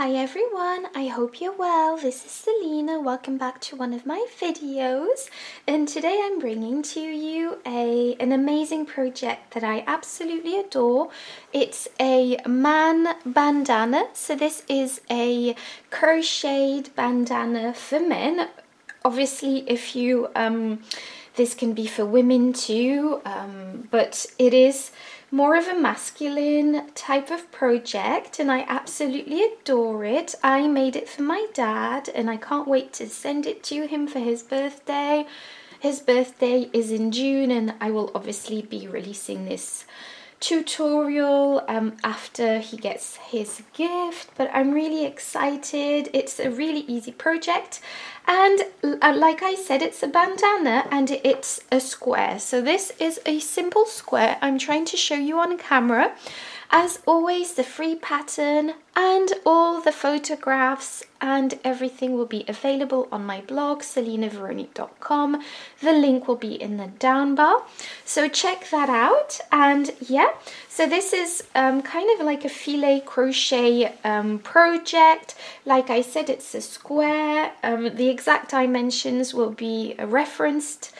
Hi everyone, I hope you're well. This is Selina. Welcome back to one of my videos. And today I'm bringing to you a an amazing project that I absolutely adore. It's a man bandana. So this is a crocheted bandana for men. Obviously, if you um this can be for women too, um, but it is more of a masculine type of project and I absolutely adore it. I made it for my dad and I can't wait to send it to him for his birthday. His birthday is in June and I will obviously be releasing this tutorial um, after he gets his gift but I'm really excited it's a really easy project and uh, like I said it's a bandana and it's a square. So this is a simple square. I'm trying to show you on camera as always, the free pattern and all the photographs and everything will be available on my blog, selinaveronique.com. The link will be in the down bar. So check that out. And yeah, so this is um, kind of like a filet crochet um, project. Like I said, it's a square. Um, the exact dimensions will be referenced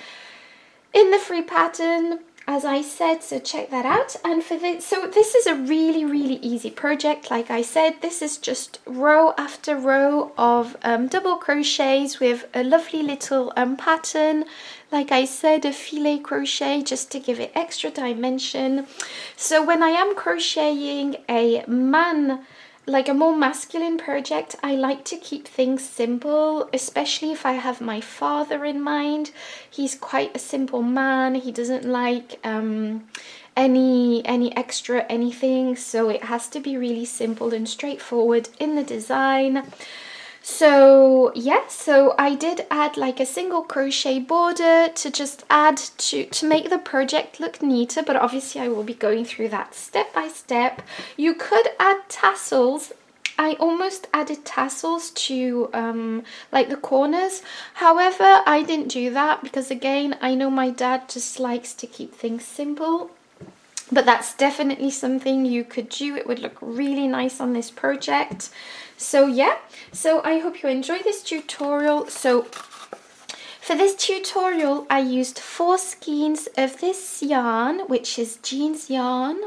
in the free pattern as I said, so check that out. And for this, so this is a really, really easy project. Like I said, this is just row after row of um, double crochets with a lovely little um, pattern. Like I said, a filet crochet just to give it extra dimension. So when I am crocheting a man like a more masculine project, I like to keep things simple, especially if I have my father in mind. He's quite a simple man. He doesn't like um, any any extra anything, so it has to be really simple and straightforward in the design. So yeah, so I did add like a single crochet border to just add to, to make the project look neater, but obviously I will be going through that step by step. You could add tassels I almost added tassels to um, like the corners. However, I didn't do that because again, I know my dad just likes to keep things simple. But that's definitely something you could do. It would look really nice on this project. So yeah, so I hope you enjoy this tutorial. So for this tutorial, I used four skeins of this yarn, which is jeans yarn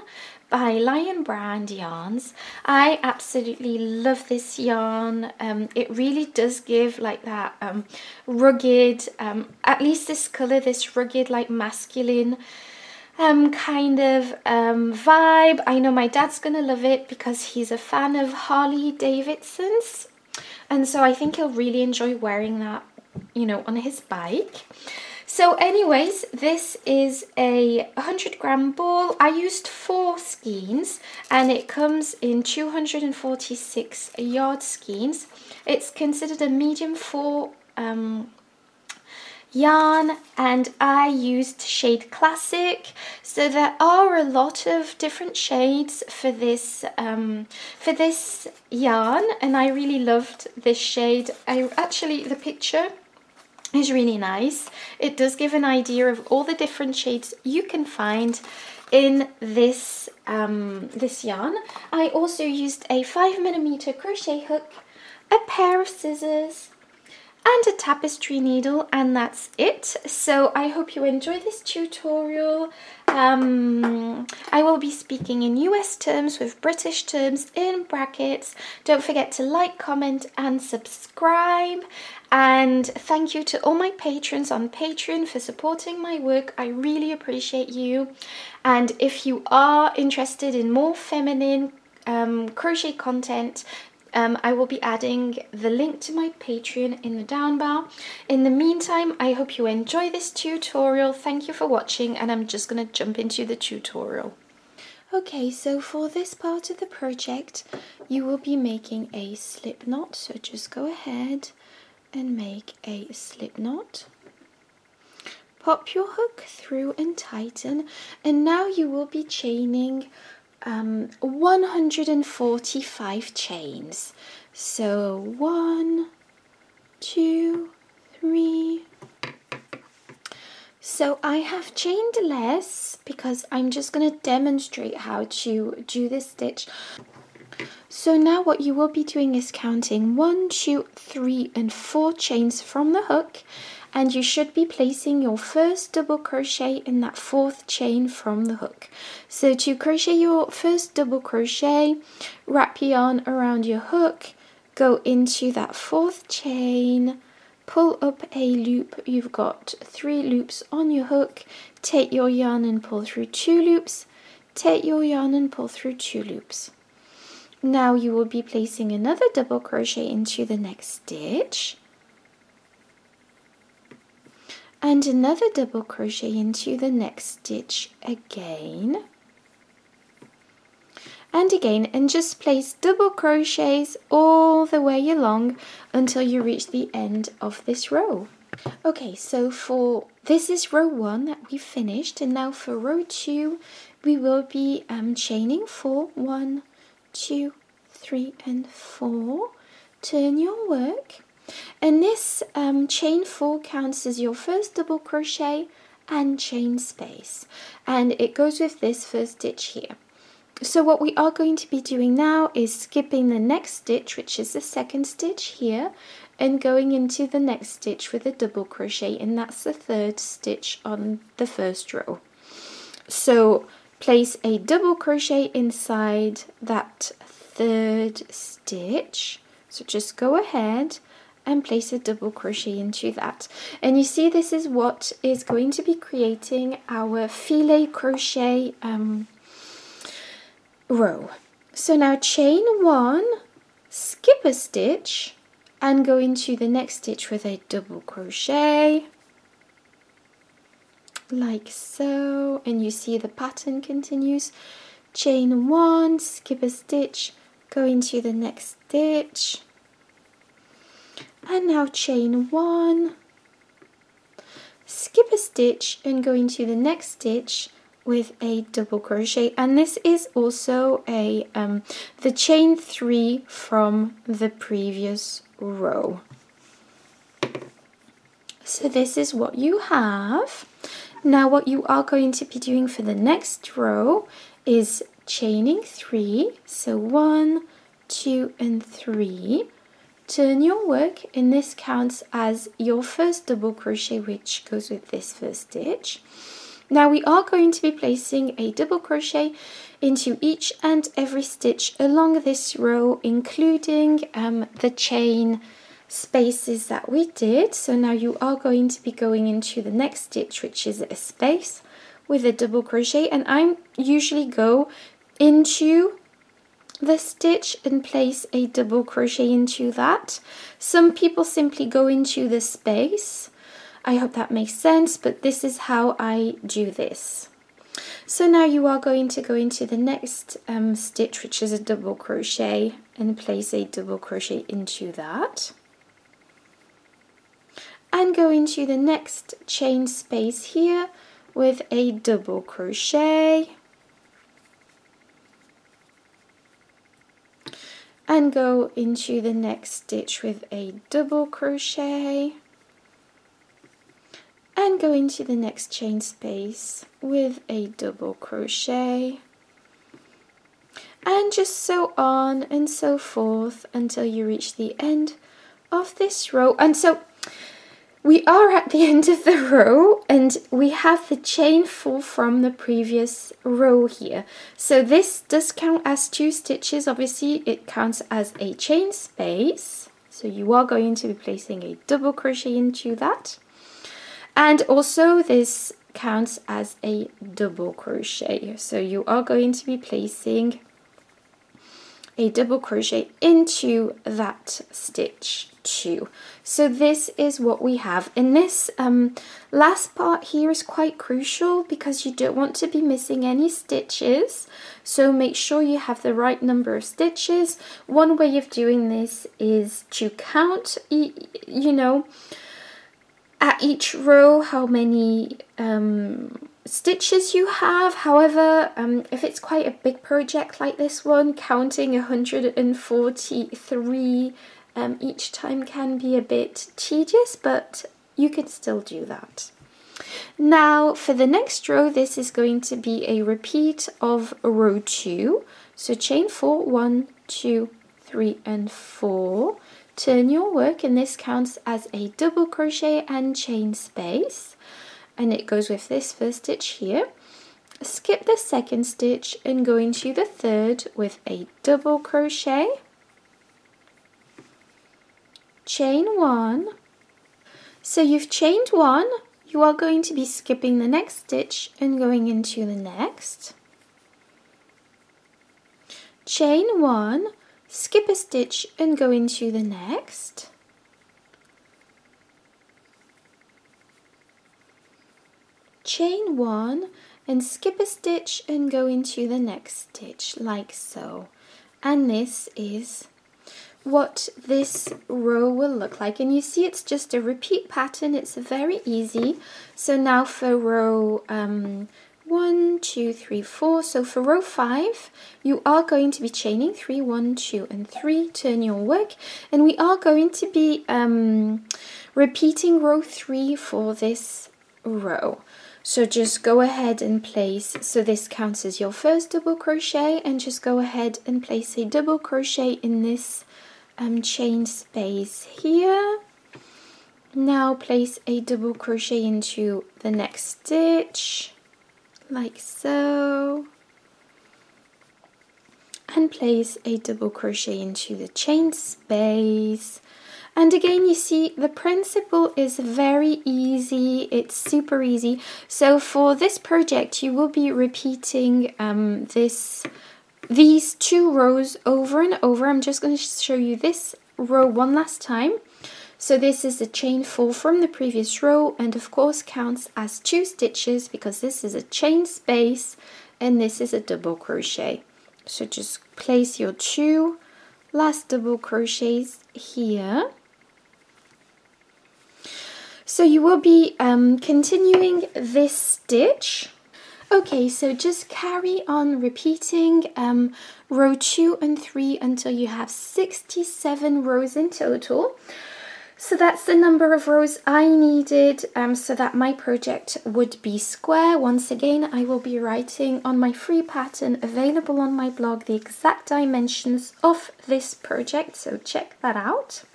by Lion Brand Yarns. I absolutely love this yarn. Um, it really does give like that um, rugged, um, at least this colour, this rugged like masculine um, kind of um, vibe. I know my dad's to love it because he's a fan of Harley Davidson's. And so I think he'll really enjoy wearing that, you know, on his bike. So anyways, this is a 100 gram ball. I used four skeins and it comes in 246 yard skeins. It's considered a medium four um, yarn and I used shade classic. So there are a lot of different shades for this um, for this yarn and I really loved this shade. I actually the picture is really nice. It does give an idea of all the different shades you can find in this um, this yarn. I also used a five millimeter crochet hook a pair of scissors and a tapestry needle and that's it. So I hope you enjoy this tutorial. Um, I will be speaking in US terms with British terms in brackets. Don't forget to like comment and subscribe. And thank you to all my patrons on Patreon for supporting my work. I really appreciate you. And if you are interested in more feminine um, crochet content um, I will be adding the link to my Patreon in the down bar. In the meantime, I hope you enjoy this tutorial. Thank you for watching and I'm just going to jump into the tutorial. Okay, so for this part of the project, you will be making a slip knot. So just go ahead and make a slip knot. Pop your hook through and tighten. And now you will be chaining um, 145 chains. So one, two, three. So I have chained less because I'm just going to demonstrate how to do this stitch. So now what you will be doing is counting one, two, three, and four chains from the hook, and you should be placing your first double crochet in that fourth chain from the hook. So to crochet your first double crochet, wrap your yarn around your hook, go into that fourth chain, pull up a loop. You've got three loops on your hook. Take your yarn and pull through two loops. Take your yarn and pull through two loops. Now you will be placing another double crochet into the next stitch and another double crochet into the next stitch again and again and just place double crochets all the way along until you reach the end of this row. Okay, so for this is row one that we finished and now for row two we will be um, chaining for one, two, three, and four. Turn your work. And this um, chain four counts as your first double crochet and chain space. And it goes with this first stitch here. So what we are going to be doing now is skipping the next stitch, which is the second stitch here, and going into the next stitch with a double crochet, and that's the third stitch on the first row. So place a double crochet inside that third stitch so just go ahead and place a double crochet into that. And you see this is what is going to be creating our filet crochet um, row. So now chain one skip a stitch and go into the next stitch with a double crochet. Like so. And you see the pattern continues. Chain one skip a stitch go into the next stitch and now chain one. Skip a stitch and go into the next stitch with a double crochet. And this is also a um, the chain three from the previous row. So this is what you have. Now what you are going to be doing for the next row is chaining three, so one, two, and three. Turn your work, and this counts as your first double crochet, which goes with this first stitch. Now we are going to be placing a double crochet into each and every stitch along this row, including um, the chain spaces that we did. So now you are going to be going into the next stitch, which is a space with a double crochet. And I usually go into the stitch and place a double crochet into that. Some people simply go into the space. I hope that makes sense, but this is how I do this. So now you are going to go into the next um, stitch, which is a double crochet, and place a double crochet into that and go into the next chain space here with a double crochet and go into the next stitch with a double crochet and go into the next chain space with a double crochet and just so on and so forth until you reach the end of this row. And so we are at the end of the row and we have the chain four from the previous row here. So this does count as two stitches. Obviously it counts as a chain space. So you are going to be placing a double crochet into that. And also this counts as a double crochet. So you are going to be placing a double crochet into that stitch too. So this is what we have. And this um, last part here is quite crucial because you don't want to be missing any stitches. So make sure you have the right number of stitches. One way of doing this is to count, you know, at each row how many um, stitches you have. However, um, if it's quite a big project like this one, counting 143 um, each time can be a bit tedious, but you can still do that. Now for the next row, this is going to be a repeat of row 2. So chain 4, 1, two, three and four. Turn your work and this counts as a double crochet and chain space and it goes with this first stitch here. Skip the second stitch and go into the third with a double crochet, chain one. So you've chained one, you are going to be skipping the next stitch and going into the next. Chain one, skip a stitch and go into the next. Chain one and skip a stitch and go into the next stitch like so. And this is what this row will look like. And you see it's just a repeat pattern. It's very easy. So now for row um, one two three four. So for row five you are going to be chaining three one two and three. Turn your work. And we are going to be um, repeating row three for this row so just go ahead and place so this counts as your first double crochet and just go ahead and place a double crochet in this um, chain space here. Now place a double crochet into the next stitch, like so. And place a double crochet into the chain space. And again, you see the principle is very easy. It's super easy. So for this project, you will be repeating um, this these two rows over and over. I'm just going to show you this row one last time. So this is a chain four from the previous row and of course counts as two stitches because this is a chain space and this is a double crochet. So just place your two last double crochets here. So you will be um, continuing this stitch Okay, so just carry on repeating um, row 2 and 3 until you have 67 rows in total. So that's the number of rows I needed um, so that my project would be square. Once again, I will be writing on my free pattern available on my blog the exact dimensions of this project, so check that out.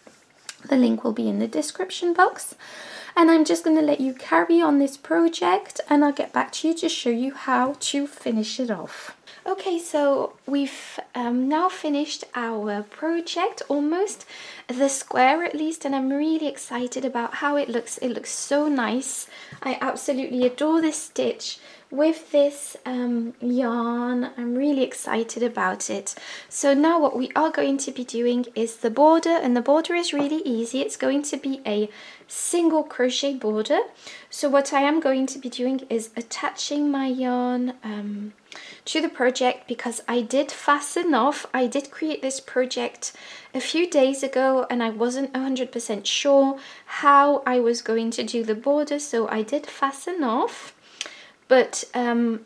The link will be in the description box and I'm just going to let you carry on this project and I'll get back to you to show you how to finish it off. Okay, so we've um, now finished our project, almost the square at least, and I'm really excited about how it looks. It looks so nice. I absolutely adore this stitch with this um, yarn. I'm really excited about it. So now what we are going to be doing is the border and the border is really easy. It's going to be a single crochet border. So what I am going to be doing is attaching my yarn um, to the project because I did fasten off. I did create this project a few days ago and I wasn't 100% sure how I was going to do the border so I did fasten off but um,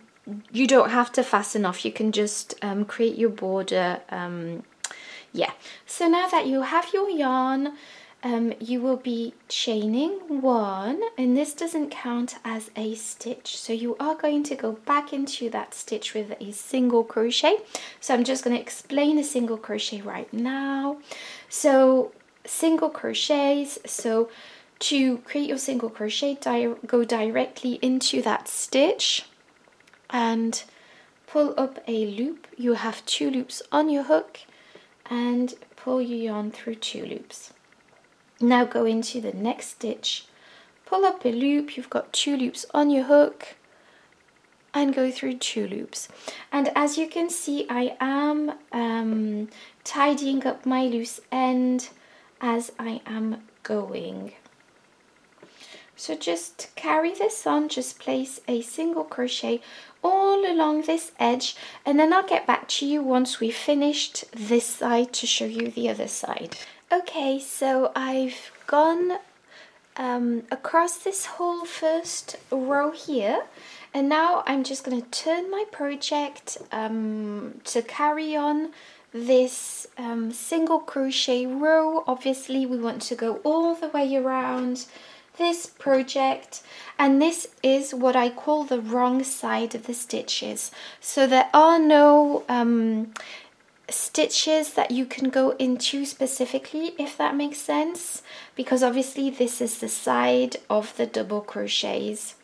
you don't have to fasten off you can just um, create your border um, yeah. So now that you have your yarn um, you will be chaining one and this doesn't count as a stitch. So you are going to go back into that stitch with a single crochet. So I'm just going to explain a single crochet right now. So single crochets so to create your single crochet di go directly into that stitch and pull up a loop. You have two loops on your hook and pull your yarn through two loops. Now go into the next stitch. Pull up a loop. You've got two loops on your hook and go through two loops. And as you can see I am um, tidying up my loose end as I am going so just carry this on, just place a single crochet all along this edge and then I'll get back to you once we've finished this side to show you the other side. Okay, so I've gone um, across this whole first row here and now I'm just going to turn my project um, to carry on this um, single crochet row. Obviously we want to go all the way around this project and this is what I call the wrong side of the stitches. So there are no um, stitches that you can go into specifically if that makes sense because obviously this is the side of the double crochets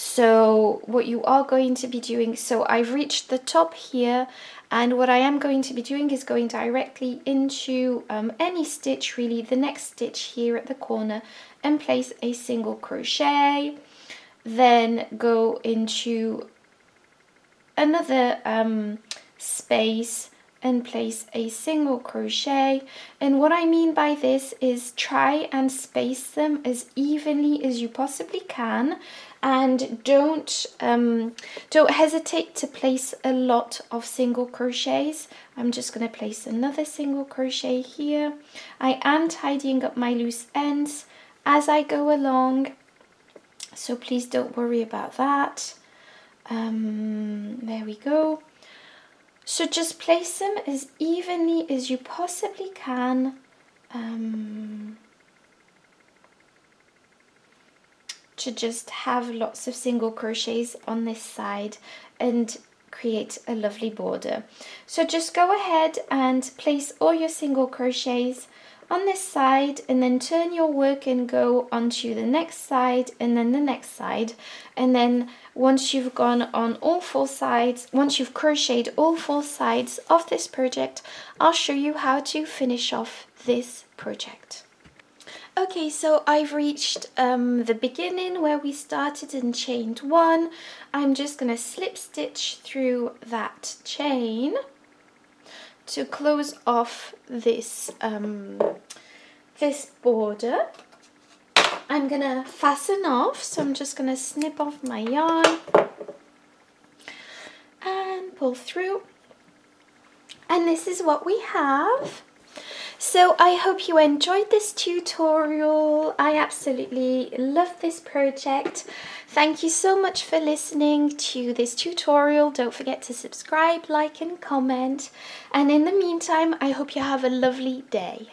so what you are going to be doing so I've reached the top here and what I am going to be doing is going directly into um, any stitch really the next stitch here at the corner and place a single crochet then go into another um, space and place a single crochet and what I mean by this is try and space them as evenly as you possibly can and don't um, don't hesitate to place a lot of single crochets. I'm just going to place another single crochet here. I am tidying up my loose ends as I go along so please don't worry about that. Um, there we go. So just place them as evenly as you possibly can. Um, to just have lots of single crochets on this side and create a lovely border. So just go ahead and place all your single crochets on this side and then turn your work and go onto the next side and then the next side and then once you've gone on all four sides once you've crocheted all four sides of this project I'll show you how to finish off this project Okay, so I've reached um, the beginning where we started and chained one. I'm just going to slip stitch through that chain to close off this um, this border. I'm gonna fasten off so I'm just gonna snip off my yarn and pull through. And this is what we have so I hope you enjoyed this tutorial. I absolutely love this project. Thank you so much for listening to this tutorial. Don't forget to subscribe, like and comment. And in the meantime, I hope you have a lovely day.